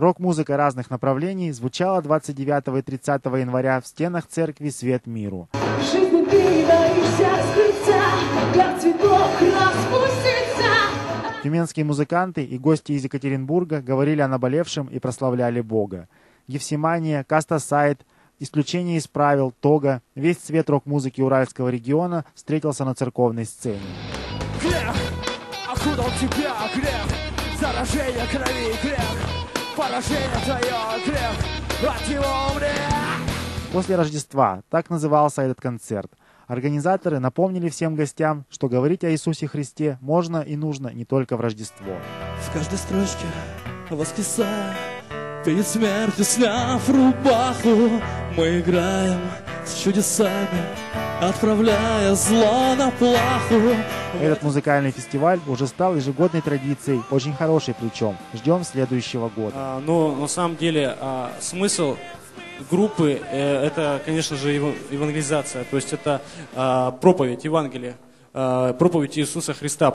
Рок-музыка разных направлений звучала 29 и 30 января в стенах церкви «Свет миру». Жизнь передаешься спирта, как цветок распустится. Тюменские музыканты и гости из Екатеринбурга говорили о наболевшем и прославляли Бога. Евсимания, Каста Сайт, исключение из правил, Тога, весь цвет рок-музыки Уральского региона встретился на церковной сцене. Грех, окутал тебя грех, заражение крови грех, поражение твое грех, от него мне. После Рождества так назывался этот концерт. Организаторы напомнили всем гостям, что говорить о Иисусе Христе можно и нужно не только в Рождество. В каждой строчке воскресая, перед смертью сняв рубаху, мы играем с чудесами, отправляя зло на плаху. Этот музыкальный фестиваль уже стал ежегодной традицией, очень хорошей причем. Ждем следующего года. А, Но на самом деле а, смысл группы э, это, конечно же, ева- евангелизация, то есть это а, проповедь Евангелия, а, проповедь Иисуса Христа.